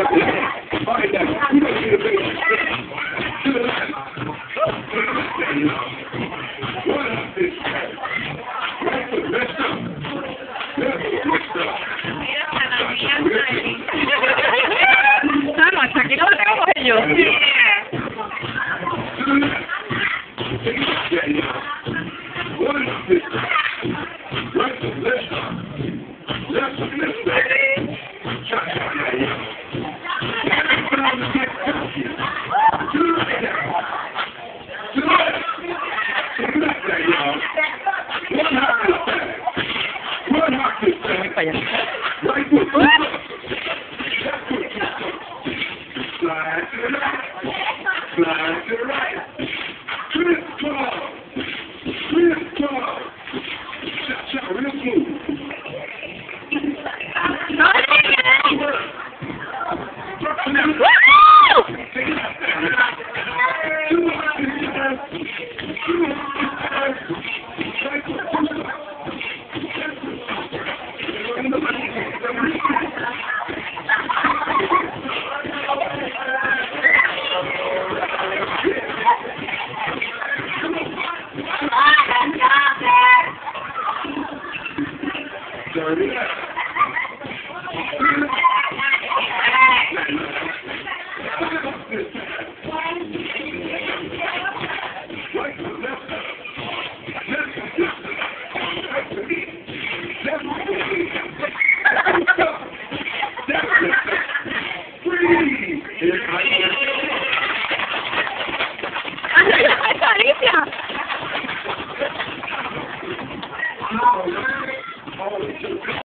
What is this? Right pa yan. Fly to the right. Fly to the right. Dirty. Alicia!